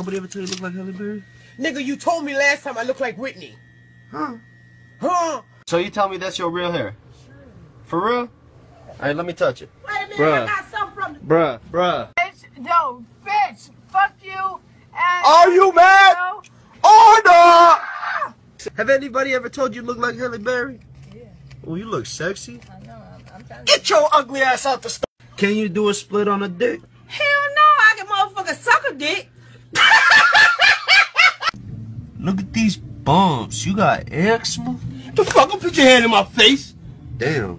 Nobody ever told you look like Halle Berry? Nigga, you told me last time I look like Whitney. Huh? Huh? So you tell me that's your real hair? For real? Alright, let me touch it. Wait a minute, Bruh. I got something from the Bruh, bruh. Bitch, no, bitch, fuck you. And Are you mad? No. Order! Ah! Have anybody ever told you look like Halle Berry? Yeah. Oh, you look sexy. I know, I'm, I'm trying to. Get your ugly ass out the store. Can you do a split on a dick? Hell no, I can motherfucker suck a dick. Look at these bumps. You got eczema? The fuck, put your hand in my face. Damn.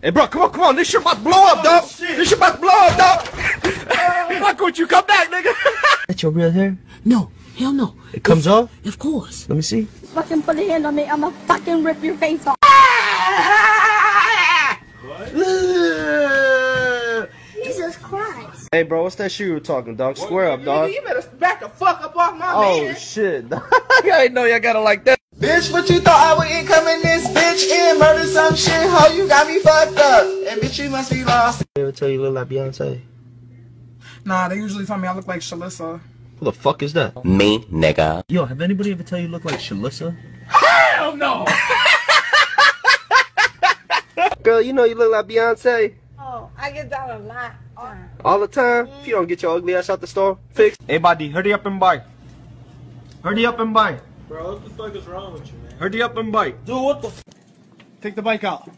Hey, bro, come on, come on. This shit about to blow up, dog. Oh, this shit about to blow up, dog. Fuck with you. Come back, nigga. That's your real hair? No, hell no. It comes off? Of course. Let me see. fucking put a hand on me, I'ma fucking rip your face off. Ah! Hey, bro, what's that shit you were talking, dog? Square up, dog. You better back the fuck up off my Oh, man. shit. I ain't know y'all got to like that. Bitch, what you thought I would end come in this bitch and murder some shit? How you got me fucked up? And bitch, you must be lost. They ever tell you look like Beyonce? Nah, they usually tell me I look like Shalissa. Who the fuck is that? Me, nigga. Yo, have anybody ever tell you look like Shalissa? Hell no. Girl, you know you look like Beyonce I get that a lot. All the time. If you don't get your ugly ass out the store, fix. Hey, buddy, hurry up and buy. Hurry up and buy. Bro, what the fuck is wrong with you, man? Hurry up and buy. Dude, what the f- Take the bike out.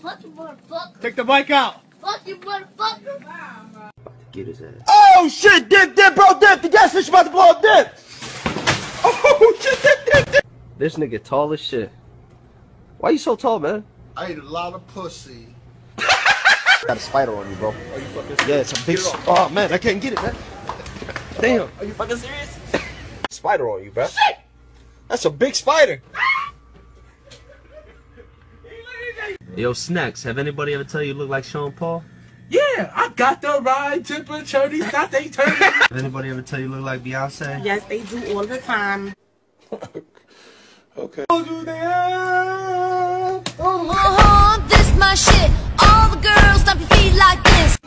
Fuck you, motherfucker. Take the bike out. Fuck you, motherfucker. Get his ass. Oh shit, dip, dip, bro, dip. The gas station about to blow up, dip. Oh shit, dip, dip, dip. This nigga tall as shit. Why you so tall, man? I ate a lot of pussy. Got a spider on you, bro. Yeah, it's a big. Oh man, I can't get it, man. Damn. Are you fucking serious? Spider on you, bro. That's a big spider. Yo, snacks. Have anybody ever tell you you look like Sean Paul? Yeah, I got the right temperature. These got they turn. Have anybody ever tell you you look like Beyonce? yes, they do all the time. Uh-huh, this my shit all the girls stop your feet like this.